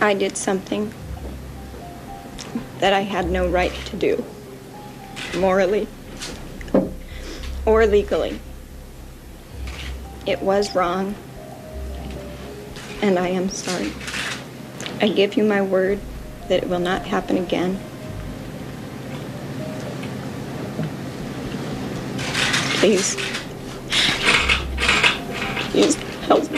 I did something that I had no right to do, morally or legally. It was wrong, and I am sorry. I give you my word that it will not happen again. Please. Please help me.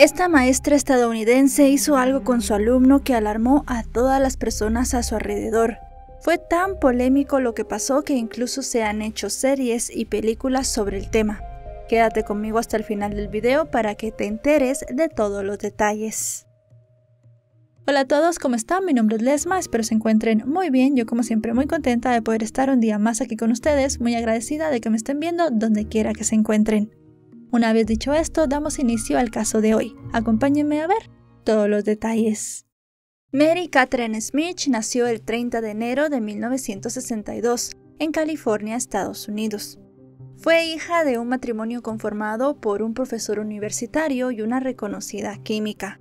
Esta maestra estadounidense hizo algo con su alumno que alarmó a todas las personas a su alrededor. Fue tan polémico lo que pasó que incluso se han hecho series y películas sobre el tema. Quédate conmigo hasta el final del video para que te enteres de todos los detalles. Hola a todos, ¿cómo están? Mi nombre es Lesma, espero se encuentren muy bien. Yo como siempre muy contenta de poder estar un día más aquí con ustedes, muy agradecida de que me estén viendo donde quiera que se encuentren. Una vez dicho esto, damos inicio al caso de hoy. Acompáñenme a ver todos los detalles. Mary Catherine Smith nació el 30 de enero de 1962 en California, Estados Unidos. Fue hija de un matrimonio conformado por un profesor universitario y una reconocida química.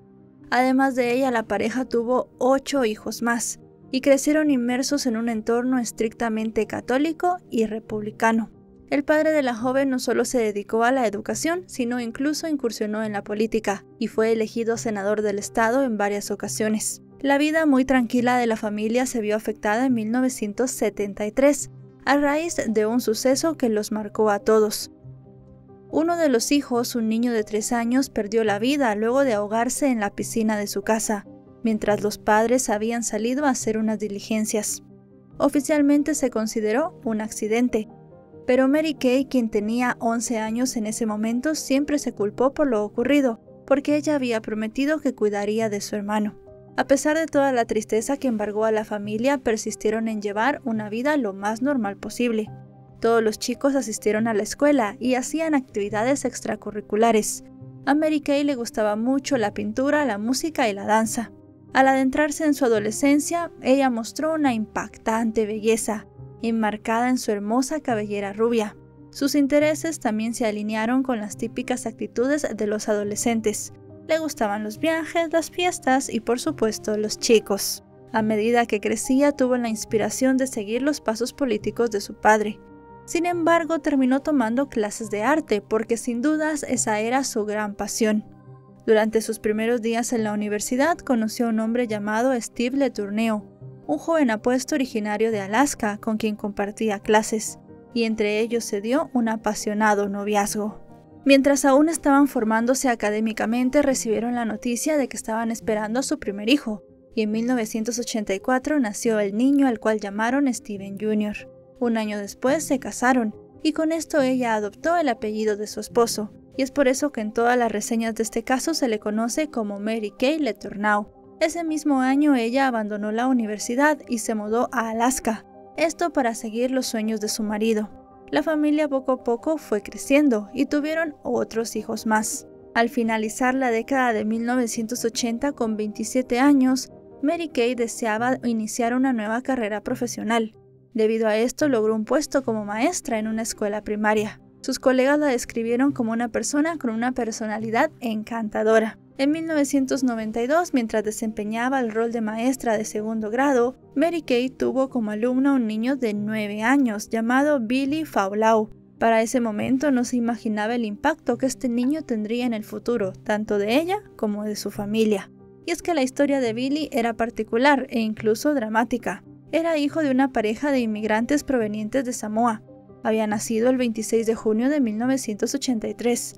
Además de ella, la pareja tuvo ocho hijos más y crecieron inmersos en un entorno estrictamente católico y republicano. El padre de la joven no solo se dedicó a la educación, sino incluso incursionó en la política y fue elegido senador del estado en varias ocasiones. La vida muy tranquila de la familia se vio afectada en 1973 a raíz de un suceso que los marcó a todos. Uno de los hijos, un niño de tres años, perdió la vida luego de ahogarse en la piscina de su casa, mientras los padres habían salido a hacer unas diligencias. Oficialmente se consideró un accidente, pero Mary Kay, quien tenía 11 años en ese momento, siempre se culpó por lo ocurrido, porque ella había prometido que cuidaría de su hermano. A pesar de toda la tristeza que embargó a la familia, persistieron en llevar una vida lo más normal posible. Todos los chicos asistieron a la escuela y hacían actividades extracurriculares. A Mary Kay le gustaba mucho la pintura, la música y la danza. Al adentrarse en su adolescencia, ella mostró una impactante belleza, enmarcada en su hermosa cabellera rubia. Sus intereses también se alinearon con las típicas actitudes de los adolescentes, le gustaban los viajes, las fiestas y por supuesto los chicos. A medida que crecía tuvo la inspiración de seguir los pasos políticos de su padre. Sin embargo, terminó tomando clases de arte porque sin dudas esa era su gran pasión. Durante sus primeros días en la universidad conoció a un hombre llamado Steve Letourneur, un joven apuesto originario de Alaska con quien compartía clases, y entre ellos se dio un apasionado noviazgo. Mientras aún estaban formándose académicamente, recibieron la noticia de que estaban esperando a su primer hijo, y en 1984 nació el niño al cual llamaron Steven Jr. Un año después se casaron, y con esto ella adoptó el apellido de su esposo, y es por eso que en todas las reseñas de este caso se le conoce como Mary Kay Letourneau. Ese mismo año ella abandonó la universidad y se mudó a Alaska, esto para seguir los sueños de su marido. La familia poco a poco fue creciendo y tuvieron otros hijos más. Al finalizar la década de 1980 con 27 años, Mary Kay deseaba iniciar una nueva carrera profesional. Debido a esto logró un puesto como maestra en una escuela primaria. Sus colegas la describieron como una persona con una personalidad encantadora. En 1992, mientras desempeñaba el rol de maestra de segundo grado, Mary Kay tuvo como alumno un niño de 9 años llamado Billy Faulau. Para ese momento no se imaginaba el impacto que este niño tendría en el futuro, tanto de ella como de su familia. Y es que la historia de Billy era particular e incluso dramática. Era hijo de una pareja de inmigrantes provenientes de Samoa. Había nacido el 26 de junio de 1983.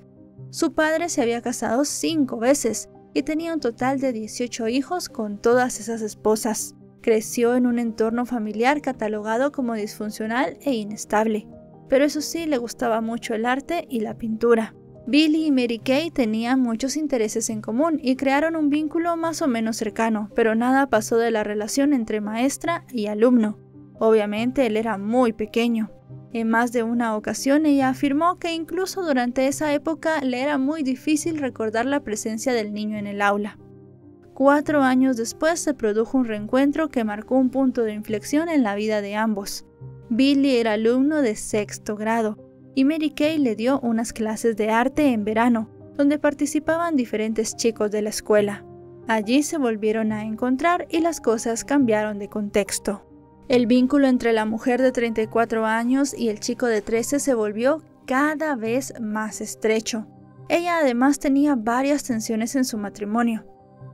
Su padre se había casado cinco veces y tenía un total de 18 hijos con todas esas esposas. Creció en un entorno familiar catalogado como disfuncional e inestable, pero eso sí le gustaba mucho el arte y la pintura. Billy y Mary Kay tenían muchos intereses en común y crearon un vínculo más o menos cercano, pero nada pasó de la relación entre maestra y alumno. Obviamente él era muy pequeño. En más de una ocasión ella afirmó que incluso durante esa época le era muy difícil recordar la presencia del niño en el aula. Cuatro años después se produjo un reencuentro que marcó un punto de inflexión en la vida de ambos. Billy era alumno de sexto grado y Mary Kay le dio unas clases de arte en verano, donde participaban diferentes chicos de la escuela. Allí se volvieron a encontrar y las cosas cambiaron de contexto. El vínculo entre la mujer de 34 años y el chico de 13 se volvió cada vez más estrecho. Ella además tenía varias tensiones en su matrimonio.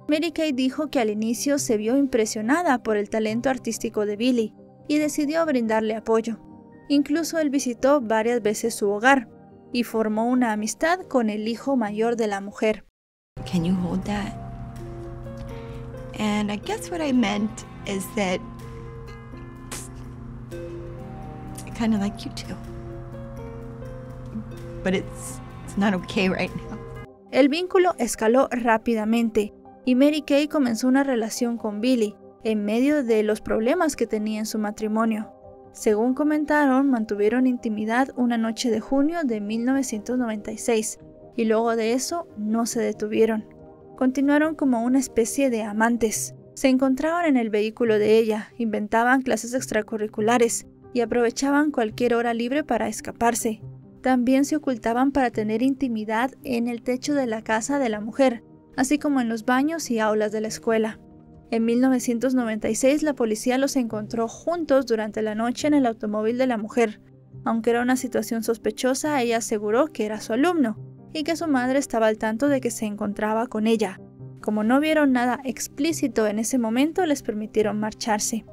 Mary Kay dijo que al inicio se vio impresionada por el talento artístico de Billy y decidió brindarle apoyo. Incluso él visitó varias veces su hogar y formó una amistad con el hijo mayor de la mujer. Can you hold that? And I guess what I meant is that kind of like you too. But it's, it's not okay right now. El vínculo escaló rápidamente y Mary Kay comenzó una relación con Billy en medio de los problemas que tenía en su matrimonio. Según comentaron, mantuvieron intimidad una noche de junio de 1996 y luego de eso no se detuvieron. Continuaron como una especie de amantes. Se encontraban en el vehículo de ella, inventaban clases extracurriculares y aprovechaban cualquier hora libre para escaparse. También se ocultaban para tener intimidad en el techo de la casa de la mujer, así como en los baños y aulas de la escuela. En 1996 la policía los encontró juntos durante la noche en el automóvil de la mujer. Aunque era una situación sospechosa, ella aseguró que era su alumno y que su madre estaba al tanto de que se encontraba con ella. Como no vieron nada explícito en ese momento, les permitieron marcharse.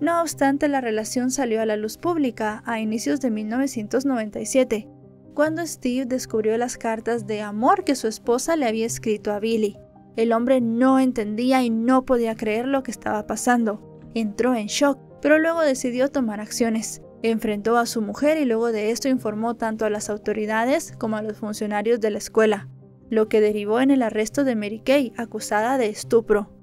No obstante, la relación salió a la luz pública a inicios de 1997, cuando Steve descubrió las cartas de amor que su esposa le había escrito a Billy. El hombre no entendía y no podía creer lo que estaba pasando. Entró en shock, pero luego decidió tomar acciones. Enfrentó a su mujer y luego de esto informó tanto a las autoridades como a los funcionarios de la escuela, lo que derivó en el arresto de Mary Kay, acusada de estupro.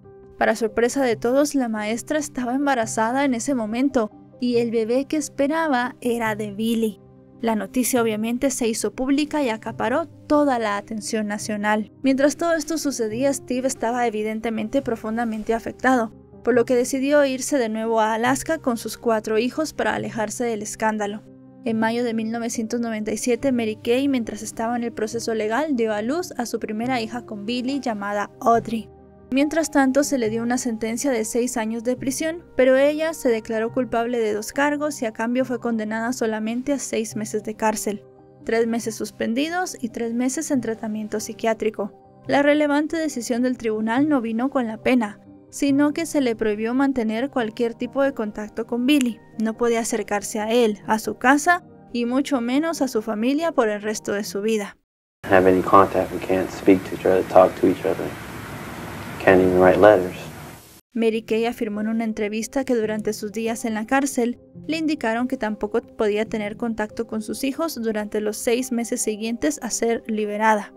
Para sorpresa de todos, la maestra estaba embarazada en ese momento y el bebé que esperaba era de Billy. La noticia obviamente se hizo pública y acaparó toda la atención nacional. Mientras todo esto sucedía, Steve estaba evidentemente profundamente afectado, por lo que decidió irse de nuevo a Alaska con sus cuatro hijos para alejarse del escándalo. En mayo de 1997, Mary Kay, mientras estaba en el proceso legal, dio a luz a su primera hija con Billy llamada Audrey. Mientras tanto, se le dio una sentencia de seis años de prisión, pero ella se declaró culpable de dos cargos y a cambio fue condenada solamente a seis meses de cárcel, tres meses suspendidos y tres meses en tratamiento psiquiátrico. La relevante decisión del tribunal no vino con la pena, sino que se le prohibió mantener cualquier tipo de contacto con Billy. No podía acercarse a él, a su casa y mucho menos a su familia por el resto de su vida. Mary Kay afirmó en una entrevista que durante sus días en la cárcel le indicaron que tampoco podía tener contacto con sus hijos durante los seis meses siguientes a ser liberada.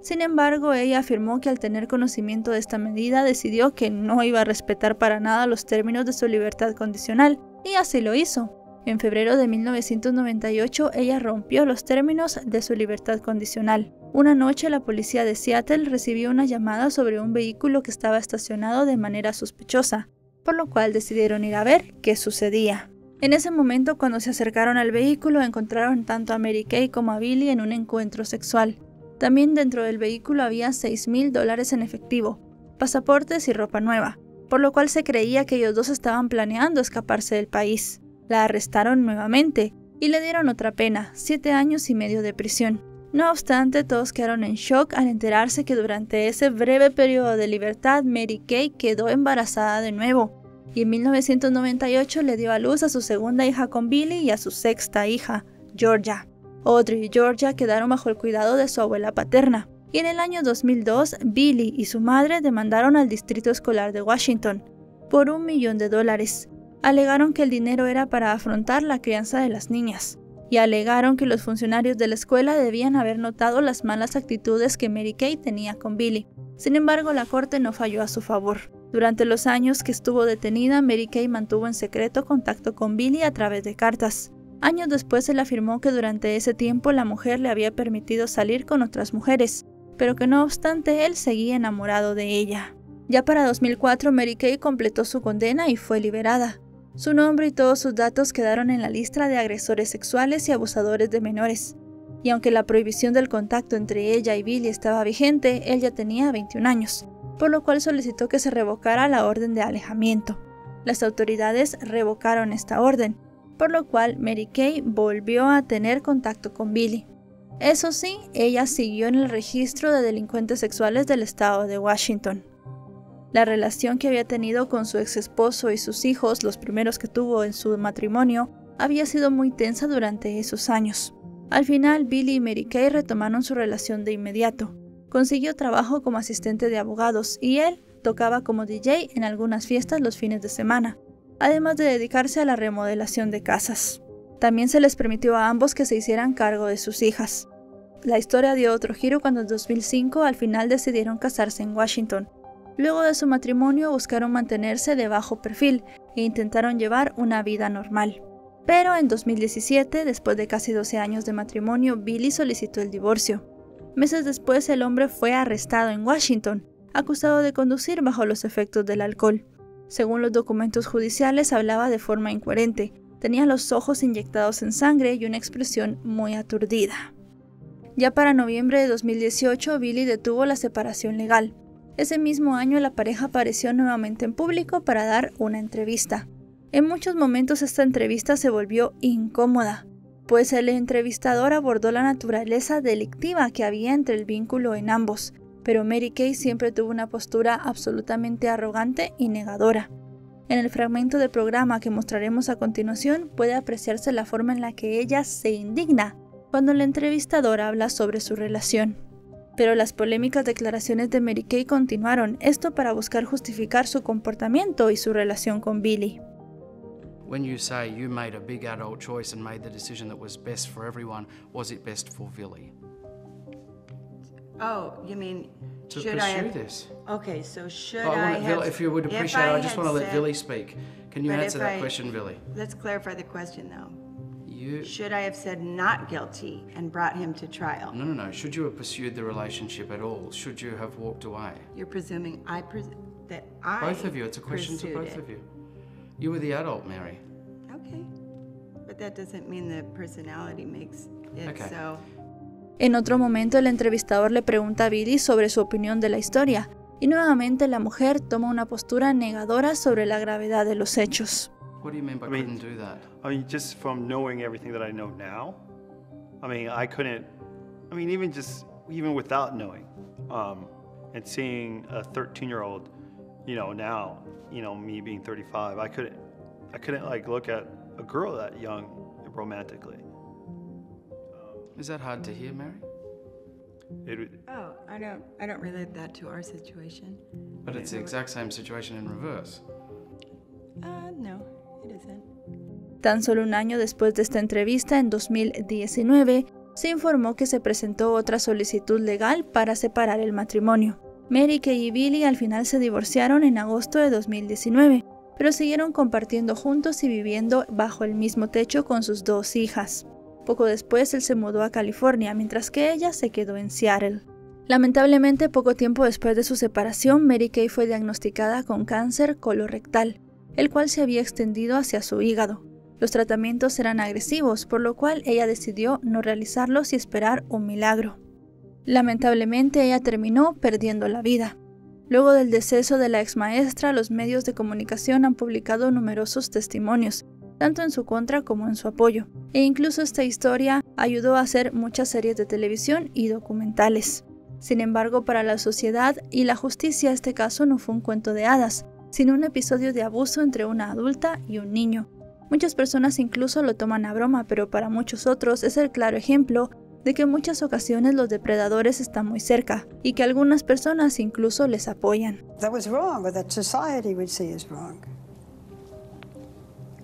Sin embargo, ella afirmó que al tener conocimiento de esta medida decidió que no iba a respetar para nada los términos de su libertad condicional, y así lo hizo. En febrero de 1998, ella rompió los términos de su libertad condicional. Una noche la policía de Seattle recibió una llamada sobre un vehículo que estaba estacionado de manera sospechosa, por lo cual decidieron ir a ver qué sucedía. En ese momento, cuando se acercaron al vehículo, encontraron tanto a Mary Kay como a Billy en un encuentro sexual. También dentro del vehículo había 6 mil dólares en efectivo, pasaportes y ropa nueva, por lo cual se creía que ellos dos estaban planeando escaparse del país. La arrestaron nuevamente y le dieron otra pena, 7 años y medio de prisión. No obstante, todos quedaron en shock al enterarse que durante ese breve periodo de libertad Mary Kay quedó embarazada de nuevo y en 1998 le dio a luz a su segunda hija con Billy y a su sexta hija, Georgia. Audrey y Georgia quedaron bajo el cuidado de su abuela paterna. Y en el año 2002, Billy y su madre demandaron al Distrito Escolar de Washington por un millón de dólares. Alegaron que el dinero era para afrontar la crianza de las niñas y alegaron que los funcionarios de la escuela debían haber notado las malas actitudes que Mary Kay tenía con Billy. Sin embargo, la corte no falló a su favor. Durante los años que estuvo detenida, Mary Kay mantuvo en secreto contacto con Billy a través de cartas. Años después se le afirmó que durante ese tiempo la mujer le había permitido salir con otras mujeres, pero que no obstante él seguía enamorado de ella. Ya para 2004 Mary Kay completó su condena y fue liberada. Su nombre y todos sus datos quedaron en la lista de agresores sexuales y abusadores de menores. Y aunque la prohibición del contacto entre ella y Billy estaba vigente, él ya tenía 21 años, por lo cual solicitó que se revocara la orden de alejamiento. Las autoridades revocaron esta orden, por lo cual Mary Kay volvió a tener contacto con Billy. Eso sí, ella siguió en el registro de delincuentes sexuales del estado de Washington. La relación que había tenido con su ex esposo y sus hijos, los primeros que tuvo en su matrimonio, había sido muy tensa durante esos años. Al final, Billy y Mary Kay retomaron su relación de inmediato. Consiguió trabajo como asistente de abogados y él tocaba como DJ en algunas fiestas los fines de semana, además de dedicarse a la remodelación de casas. También se les permitió a ambos que se hicieran cargo de sus hijas. La historia dio otro giro cuando en 2005 al final decidieron casarse en Washington, Luego de su matrimonio buscaron mantenerse de bajo perfil e intentaron llevar una vida normal. Pero en 2017, después de casi 12 años de matrimonio, Billy solicitó el divorcio. Meses después, el hombre fue arrestado en Washington, acusado de conducir bajo los efectos del alcohol. Según los documentos judiciales, hablaba de forma incoherente, tenía los ojos inyectados en sangre y una expresión muy aturdida. Ya para noviembre de 2018, Billy detuvo la separación legal. Ese mismo año la pareja apareció nuevamente en público para dar una entrevista. En muchos momentos esta entrevista se volvió incómoda, pues el entrevistador abordó la naturaleza delictiva que había entre el vínculo en ambos, pero Mary Kay siempre tuvo una postura absolutamente arrogante y negadora. En el fragmento del programa que mostraremos a continuación puede apreciarse la forma en la que ella se indigna cuando el entrevistador habla sobre su relación. Pero las polémicas declaraciones de Mary Kay continuaron, esto para buscar justificar su comportamiento y su relación con Billy. When you say you made a big adult choice and made the decision that was best for everyone, was it best for Billy? Oh, you mean To should pursue I have? this. Okay, so should Oh, I I have? If you would appreciate it, I just want to let said- Billy speak. Can you But answer if that I- question, Billy? Let's clarify the question though. You. Should I have said not guilty and brought him to trial? No, no, no. Should you have pursued the relationship at all? Should you have walked away? You're presuming I pres- that I Both of you. It's a question to both it. of you. You were the adult, Mary. Okay, but that doesn't mean the personality makes it Okay. so. En otro momento el entrevistador le pregunta a Billy sobre su opinión de la historia, y nuevamente la mujer toma una postura negadora sobre la gravedad de los hechos. What do you mean by I mean- couldn't do that? I mean, just from knowing everything that I know now, I mean, I couldn't. I mean, even just even without knowing, um, and seeing a 13-year-old, you know, now, you know, me being 35, I couldn't, I couldn't like look at a girl that young romantically. Is that hard to hear, Mary? It, would- Oh, I don't. I don't relate that to our situation. But it's the exact same situation in reverse. Uh, no, it isn't. Tan solo un año después de esta entrevista, en 2019, se informó que se presentó otra solicitud legal para separar el matrimonio. Mary Kay y Billy al final se divorciaron en agosto de 2019, pero siguieron compartiendo juntos y viviendo bajo el mismo techo con sus dos hijas. Poco después él se mudó a California, mientras que ella se quedó en Seattle. Lamentablemente, poco tiempo después de su separación, Mary Kay fue diagnosticada con cáncer colorectal, el cual se había extendido hacia su hígado. Los tratamientos eran agresivos, por lo cual ella decidió no realizarlos y esperar un milagro. Lamentablemente ella terminó perdiendo la vida. Luego del deceso de la ex maestra, los medios de comunicación han publicado numerosos testimonios, tanto en su contra como en su apoyo, e incluso esta historia ayudó a hacer muchas series de televisión y documentales. Sin embargo, para la sociedad y la justicia este caso no fue un cuento de hadas, sino un episodio de abuso entre una adulta y un niño. Muchas personas incluso lo toman a broma, pero para muchos otros es el claro ejemplo de que en muchas ocasiones los depredadores están muy cerca y que algunas personas incluso les apoyan. that was wrong or that society would see as wrong.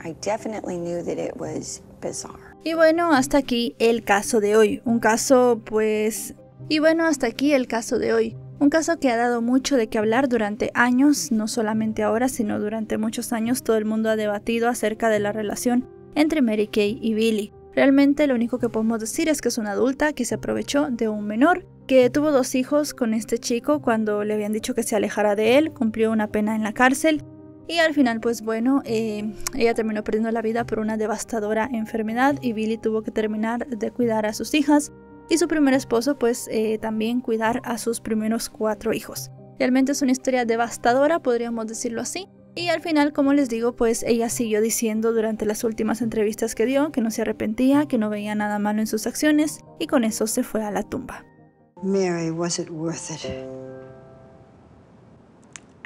I definitely knew that it was bizarre. Y bueno, hasta aquí el caso de hoy. Un caso pues... Y bueno, hasta aquí el caso de hoy. Un caso que ha dado mucho de qué hablar durante años, no solamente ahora, sino durante muchos años todo el mundo ha debatido acerca de la relación entre Mary Kay y Billy. Realmente lo único que podemos decir es que es una adulta que se aprovechó de un menor, que tuvo dos hijos con este chico cuando le habían dicho que se alejara de él, cumplió una pena en la cárcel y al final pues bueno, eh, ella terminó perdiendo la vida por una devastadora enfermedad y Billy tuvo que terminar de cuidar a sus hijas y su primer esposo pues eh, también cuidar a sus primeros cuatro hijos. Realmente es una historia devastadora, podríamos decirlo así. Y al final, como les digo, pues ella siguió diciendo durante las últimas entrevistas que dio que no se arrepentía, que no veía nada malo en sus acciones y con eso se fue a la tumba. Mary, was it worth it?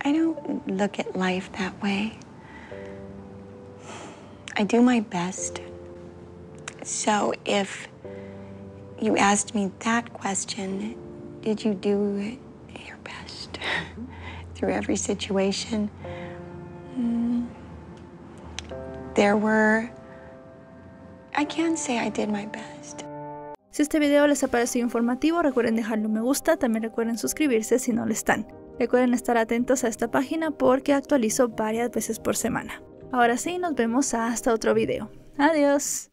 I don't look at life that way. I do my best. So if you asked me that question, did you do your best through every situation? Mm, there were, I can't say I did my best. Si este video les ha parecido informativo, recuerden dejarle un me gusta, también recuerden suscribirse si no lo están. Recuerden estar atentos a esta página porque actualizo varias veces por semana. Ahora sí, nos vemos hasta otro video. Adiós.